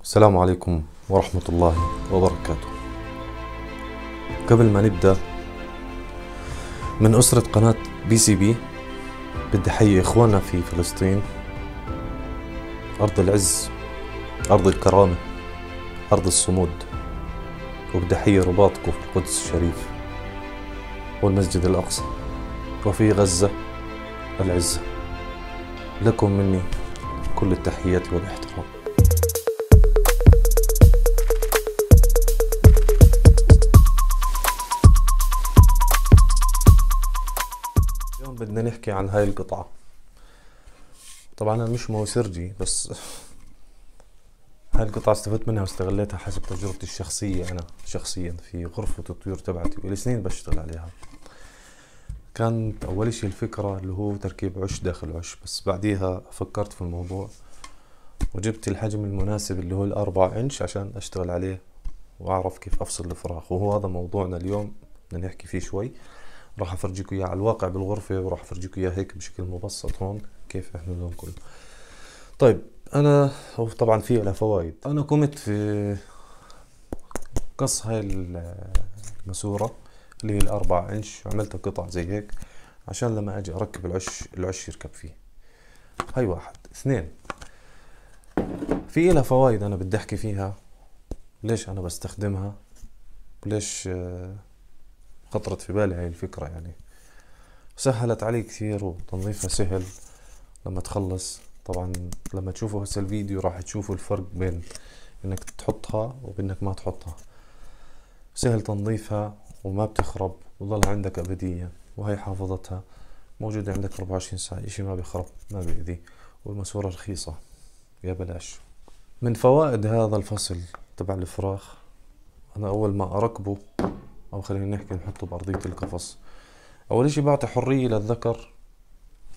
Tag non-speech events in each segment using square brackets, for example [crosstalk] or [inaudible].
السلام عليكم ورحمة الله وبركاته. قبل ما نبدأ من أسرة قناة بي سي بي بدي أحيي إخواننا في فلسطين. أرض العز أرض الكرامة أرض الصمود. وبدي أحيي رباطكم في القدس الشريف والمسجد الأقصى وفي غزة العزة. لكم مني كل التحيات والاحترام. بدنا نحكي عن هاي القطعة. طبعا أنا مش موسرجي بس هاي القطعة استفدت منها واستغليتها حسب تجربتي الشخصية أنا شخصيا في غرفة الطيور تبعتي ولسنين بشتغل عليها. كانت أول شيء الفكرة اللي هو تركيب عش داخل عش بس بعديها فكرت في الموضوع وجبت الحجم المناسب اللي هو الأربع إنش عشان أشتغل عليه وأعرف كيف أفصل الفراخ. وهو هذا موضوعنا اليوم بدنا نحكي فيه شوي. راح أفرجيكم إياه على الواقع بالغرفة وراح أفرجيكم إياه هيك بشكل مبسط هون كيف إحنا بننقل طيب أنا هو طبعا في لها فوائد. أنا قمت في قص هاي الماسورة اللي هي الأربع إنش عملتها قطع زي هيك عشان لما أجي أركب العش العش يركب فيه. هاي واحد. اثنين في إلها فوائد أنا بدي أحكي فيها. ليش أنا بستخدمها؟ وليش آه، خطرت في بالي هاي الفكرة يعني. سهلت علي كثير وتنظيفها سهل. لما تخلص طبعا لما تشوفوا هسه الفيديو راح تشوفوا الفرق بين إنك تحطها وبإنك ما تحطها. سهل تنظيفها وما بتخرب وظل عندك أبديا وهي حافظتها. موجودة عندك 24 ساعة إشي ما بيخرب ما بيأذي والماسورة رخيصة يا بلاش. من فوائد هذا الفصل تبع الفراخ أنا أول ما أركبه أو خلينا نحكي نحطه بأرضية القفص. أول إشي بعطي حرية للذكر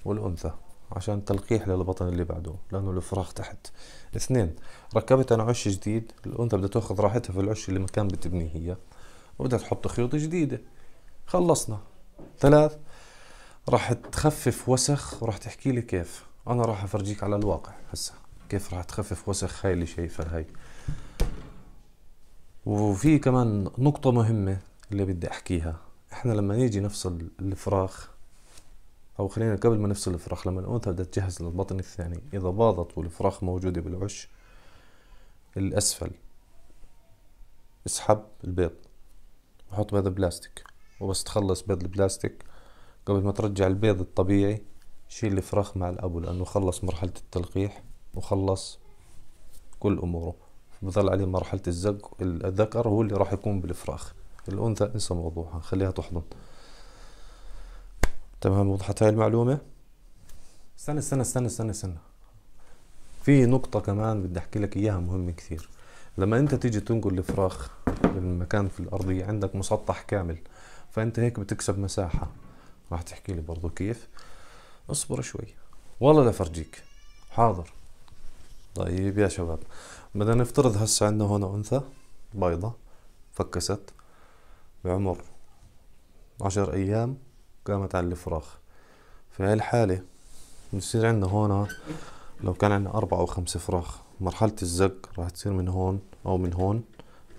والأنثى عشان تلقيح للبطن اللي بعده لأنه الفراخ تحت. اثنين ركبت أنا عش جديد الأنثى بدها تأخذ راحتها في العش اللي مكان بتبنيه هي وبدها تحط خيوط جديدة. خلصنا. ثلاث راح تخفف وسخ وراح تحكي لي كيف؟ أنا راح أفرجيك على الواقع هسه كيف راح تخفف وسخ هاي اللي شايفها هاي. وفي كمان نقطة مهمة اللي بدي أحكيها. إحنا لما نيجي نفصل الفراخ أو خلينا قبل ما نفصل الفراخ لما الأنثى بدها تجهز للبطن الثاني إذا باضت والفراخ موجودة بالعش الأسفل اسحب البيض وحط بيض بلاستيك. وبس تخلص بيض البلاستيك. قبل ما ترجع البيض الطبيعي شيل الفراخ مع الأبو لأنه خلص مرحلة التلقيح وخلص كل أموره. بظل عليه مرحلة الزق الذكر هو اللي راح يكون بالفراخ. الأنثى انسى موضوعها خليها تحضن. تمام وضحت هاي المعلومة؟ استنى استنى استنى استنى استنى. في نقطة كمان بدي أحكي لك إياها مهمة كثير. لما أنت تيجي تنقل الفراخ من مكان في الأرضية عندك مسطح كامل فأنت هيك بتكسب مساحة. راح تحكي لي برضو كيف؟ اصبر شوي. والله لفرجيك. حاضر. طيب يا شباب بدنا نفترض هسه عندنا هون أنثى بيضة فكست. بعمر. عشر أيام قامت على الفراخ. في هاي الحالة بصير عندنا هون لو كان عندنا أربعة أو خمسة فراخ مرحلة الزق راح تصير من هون أو من هون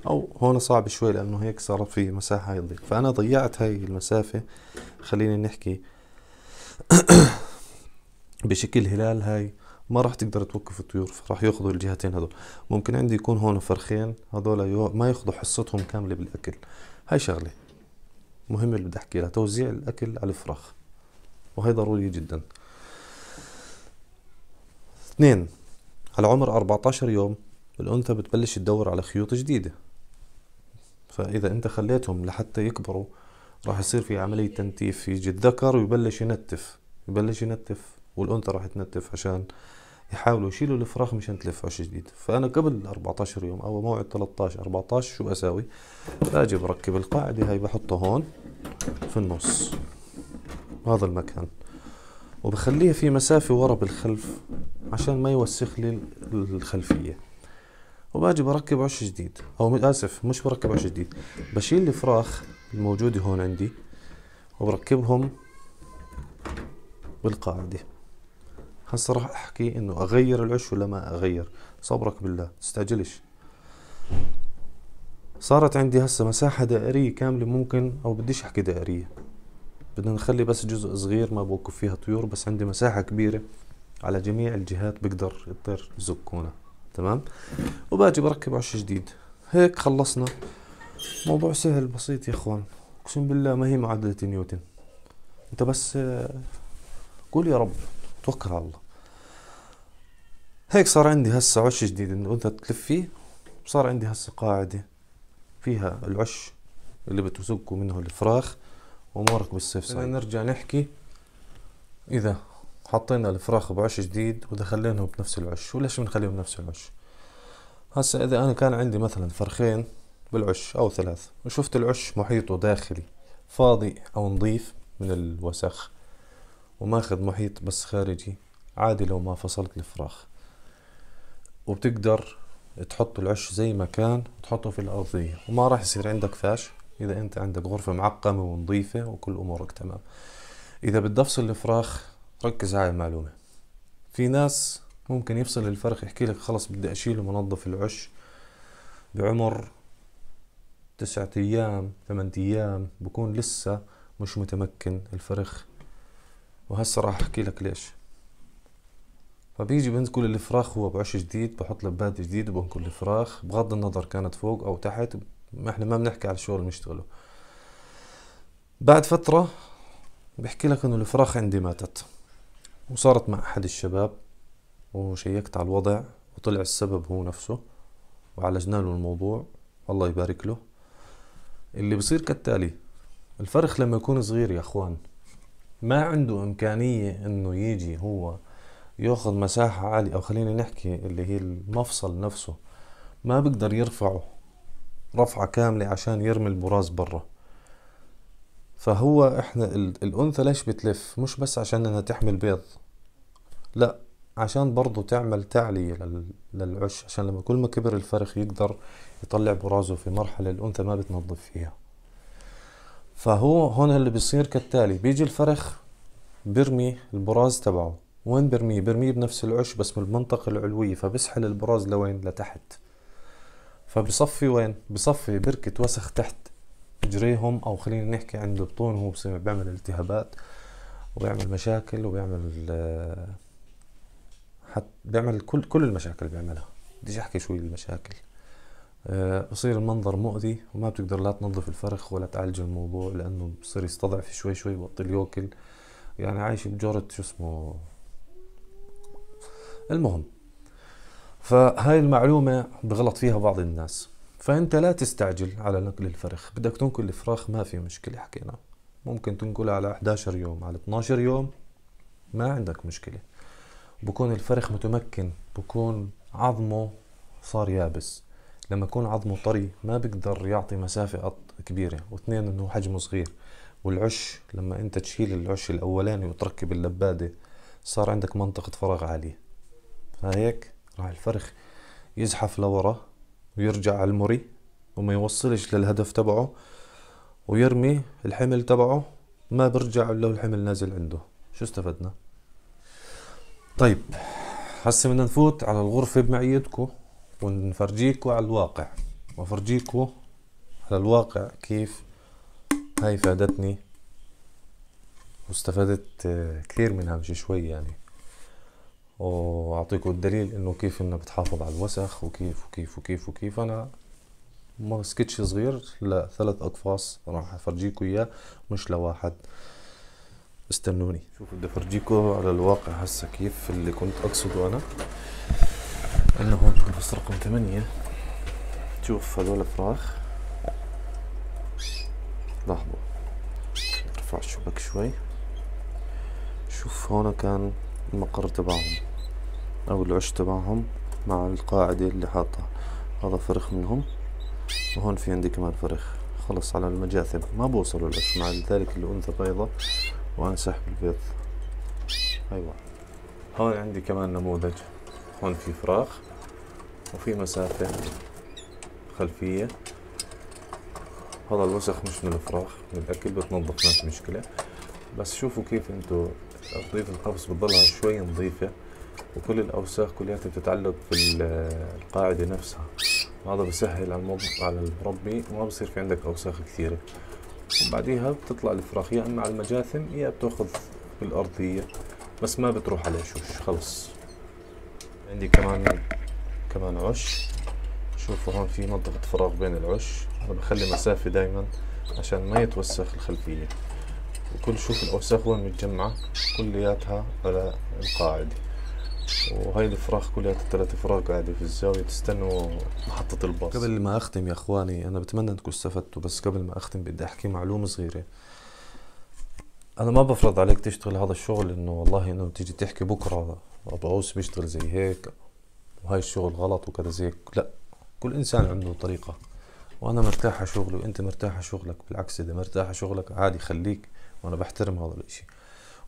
أو هون صعب شوي لأنه هيك صار في مساحة يضيق فأنا ضيعت هاي المسافة خلينا نحكي [coughs] بشكل هلال. هاي ما راح تقدر توقف الطيور راح يأخذوا الجهتين هذول. ممكن عندي يكون هون فرخين هذول ما يأخذوا حصتهم كاملة بالأكل. هاي شغلة مهمة اللي بدي أحكي لها توزيع الأكل على الفراخ وهي ضروري جدا. اثنين على عمر 14 يوم الأنثى بتبلش تدور على خيوط جديدة. فإذا أنت خليتهم لحتى يكبروا راح يصير في عملية تنتيف يجي الذكر ويبلش ينتف يبلش ينتف والأنثى راح تنتف عشان يحاولوا يشيلوا الفراخ مشان تلف عش جديد. فأنا قبل 14 يوم أو موعد 13 14 شو أساوي؟ باجي بركب القاعدة هاي بحطها هون في النص. هذا المكان. وبخليها في مسافة ورا بالخلف عشان ما يوسخ لي الخلفية. وباجي بركب عش جديد. أو آسف مش بركب عش جديد. بشيل الفراخ الموجودة هون عندي وبركبهم بالقاعدة. هسه راح أحكي إنه أغير العش ولا ما أغير؟ صبرك بالله تستعجلش. صارت عندي هسه مساحة دائرية كاملة ممكن أو بديش أحكي دائرية. بدنا نخلي بس جزء صغير ما بوقف فيها طيور بس عندي مساحة كبيرة على جميع الجهات بقدر الطير يزكونا تمام؟ وباجي بركب عش جديد. هيك خلصنا. موضوع سهل بسيط يا إخوان. أقسم بالله ما هي معادلة نيوتن. أنت بس قول يا رب. توكل على الله. هيك صار عندي هسه عش جديد إنه أنت تلف فيه صار عندي هسه قاعدة فيها العش اللي بتزقوا منه الفراخ وامورك بالسيف سايد نرجع نحكي إذا حطينا الفراخ بعش جديد ودخلينهم بنفس العش وليش بنخليهم بنفس العش؟ هسا إذا أنا كان عندي مثلا فرخين بالعش أو ثلاث وشفت العش محيطه داخلي فاضي أو نظيف من الوسخ وماخذ محيط بس خارجي عادي لو ما فصلت الفراخ. وبتقدر تحط العش زي ما كان وتحطه في الأرضية وما راح يصير عندك فاش إذا أنت عندك غرفة معقمة ونظيفة وكل أمورك تمام. إذا بدي أفصل الفراخ ركز هاي المعلومة. في ناس ممكن يفصل الفرخ يحكي لك خلص بدي أشيله منظف العش بعمر تسعة أيام ثمانية أيام بكون لسه مش متمكن. الفرخ وهسه راح أحكي لك ليش. فبيجي بنقل الفراخ هو بعش جديد بحط لبات جديد وبنقل الفراخ بغض النظر كانت فوق أو تحت إحنا ما بنحكي على الشغل اللي بنشتغله بعد فترة بحكي لك إنه الفراخ عندي ماتت وصارت مع أحد الشباب وشيكت على الوضع وطلع السبب هو نفسه وعالجنا له الموضوع الله يبارك له. اللي بصير كالتالي الفرخ لما يكون صغير يا أخوان ما عنده إمكانية إنه يجي هو يأخذ مساحة عالية أو خلينا نحكي اللي هي المفصل نفسه ما بقدر يرفعه رفعة كاملة عشان يرمي البراز برا. فهو إحنا الأنثى ليش بتلف؟ مش بس عشان إنها تحمل بيض لا عشان برضو تعمل تعلية للعش عشان لما كل ما كبر الفرخ يقدر يطلع برازه في مرحلة الأنثى ما بتنظف فيها. فهو هون اللي بيصير كالتالي بيجي الفرخ بيرمي البراز تبعه. وين برميه؟ برميه بنفس العش بس من المنطقة العلوية فبسحل البراز لوين؟ لتحت. فبصفي وين؟ بصفي بركة وسخ تحت جريهم أو خلينا نحكي عند البطون هو بيعمل التهابات وبيعمل مشاكل وبيعمل حت بيعمل كل كل المشاكل بيعملها. بديش أحكي شوي المشاكل. بصير المنظر مؤذي وما بتقدر لا تنظف الفرخ ولا تعالج الموضوع لأنه بصير يستضعف شوي شوي بطل ياكل يعني عايش بجورة شو اسمه؟ المهم فهاي المعلومة بغلط فيها بعض الناس. فأنت لا تستعجل على نقل الفرخ. بدك تنقل الفراخ ما في مشكلة حكينا. ممكن تنقلها على 11 يوم. على 12 يوم ما عندك مشكلة. بكون الفرخ متمكن بكون عظمه صار يابس. لما يكون عظمه طري ما بيقدر يعطي مسافة كبيرة واثنين إنه حجمه صغير. والعش لما أنت تشيل العش الأولاني وتركب اللبادة صار عندك منطقة فراغ عالية. فهيك راح الفرخ يزحف لورا ويرجع على المري وما يوصلش للهدف تبعه ويرمي الحمل تبعه ما برجع الا الحمل نازل عنده. شو استفدنا؟ طيب هسه بدنا نفوت على الغرفة بمعيتكم ونفرجيكم على الواقع. وافرجيكم على الواقع كيف؟ هاي فادتني واستفدت كثير منها مش شوي يعني. واعطيكم الدليل إنه كيف انه بتحافظ على الوسخ وكيف وكيف وكيف وكيف. أنا ما سكتش صغير لا ثلاث أقفاص راح افرجيكم إياه مش لواحد. استنوني. شوفوا بدي افرجيكم على الواقع هسه كيف اللي كنت أقصده أنا. أنه هون بس رقم ثمانية شوف هذول فراخ لحظة. ارفع الشبك شوي. شوف هون كان المقر تبعهم أو العش تبعهم مع القاعدة اللي حاطها. هذا فرخ منهم. وهون في عندي كمان فرخ. خلص على المجاثم. ما بوصلوا العش مع ذلك الأنثى بيضة. وأنا سحب البيض. أيوة. هون عندي كمان نموذج. هون في فراخ وفي مسافة خلفية. هذا الوسخ مش من الفراخ من الأكل بتنظف ما في مشكلة. بس شوفوا كيف انتو أرضية القفص بتضلها شوي نظيفة وكل الأوساخ كلها بتتعلق في القاعدة نفسها. هذا بسهل على على المربي وما بصير في عندك أوساخ كثيرة. وبعديها بتطلع الفراخ يا إما على المجاثم يا بتأخذ بالأرضية بس ما بتروح على شوش خلص. عندي كمان كمان عش. شوفوا هون في منطقة فراغ بين العش. أنا بخلي مسافة دايما عشان ما يتوسخ الخلفية. وكل شوف الأوساخ وين متجمعة؟ كلياتها على القاعدة. وهاي الفراخ كلها الثلاث فراخ قاعدة في الزاوية تستنوا محطة الباص. قبل ما أختم يا إخواني أنا بتمنى أنكم استفدتوا بس قبل ما أختم بدي أحكي معلومة صغيرة. أنا ما بفرض عليك تشتغل هذا الشغل إنه والله إنه تيجي تحكي بكرة عوس بيشتغل زي هيك وهاي الشغل غلط وكذا زي لا كل إنسان عنده طريقة. وأنا مرتاح على شغلي وأنت مرتاح على شغلك. بالعكس إذا مرتاح على شغلك عادي خليك وأنا بحترم هذا الإشي.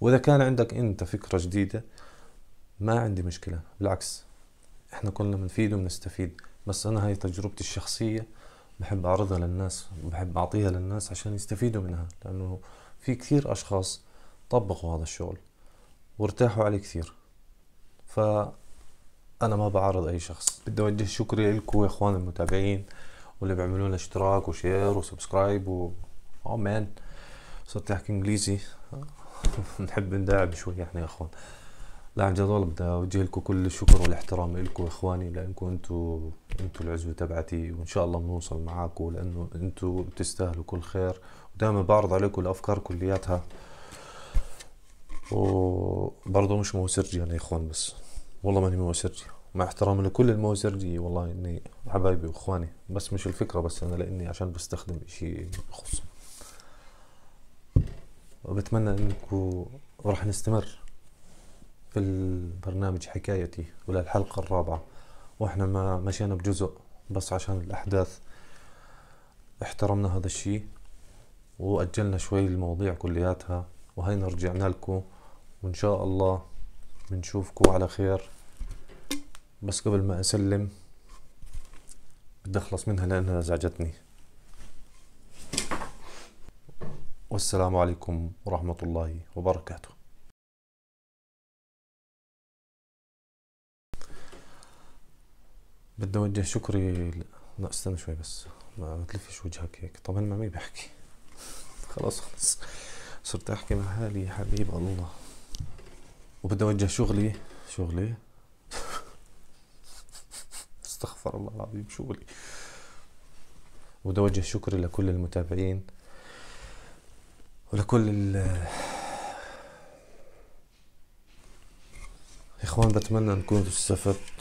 وإذا كان عندك أنت فكرة جديدة ما عندي مشكلة. بالعكس إحنا كلنا بنفيد وبنستفيد. بس أنا هاي تجربتي الشخصية بحب أعرضها للناس وبحب أعطيها للناس عشان يستفيدوا منها. لأنه في كثير أشخاص طبقوا هذا الشغل وارتاحوا عليه كثير. ف أنا ما بعارض أي شخص. بدي أوجه شكري لكم يا إخوان المتابعين واللي بيعملوا لنا اشتراك و share و subscribe و oh man صرت أحكي إنجليزي. [laughs] نحب نداعب شوي إحنا يا إخوان. لا عن جد والله بدي أوجه لكم كل الشكر والاحترام لكم إخواني لأنكم أنتم أنتم العزوة تبعتي وإن شاء الله بنوصل معاكم لأنه أنتم بتستاهلوا كل خير. ودائما بعرض عليكم الأفكار كلياتها. وبرضه مش موسرجي أنا يا إخوان بس. والله ماني موسرجي مع احترامي لكل الموسرجي والله إني حبايبي وإخواني. بس مش الفكرة بس أنا لأني عشان بستخدم اشي بخص وبتمنى انكم راح نستمر في البرنامج حكايتي وللحلقة الرابعة. وإحنا ما مشينا بجزء بس عشان الأحداث. احترمنا هذا الشيء وأجلنا شوي المواضيع كلياتها وهينا رجعنا لكم وإن شاء الله بنشوفكم على خير. بس قبل ما أسلم بدي أخلص منها لأنها أزعجتني والسلام عليكم ورحمة الله وبركاته. بدي أوجه شكري لا استنى شوي بس. ما تلفش وجهك هيك. طب أنا مين بحكي [laughs] خلاص خلص صرت أحكي مع حالي يا حبيب الله. وبدي أوجه شغلي. شغلي. [laughs] استغفر الله العظيم شغلي. وبدي أوجه شكري لكل المتابعين ولكل ال إخوان بتمنى نكون استفدت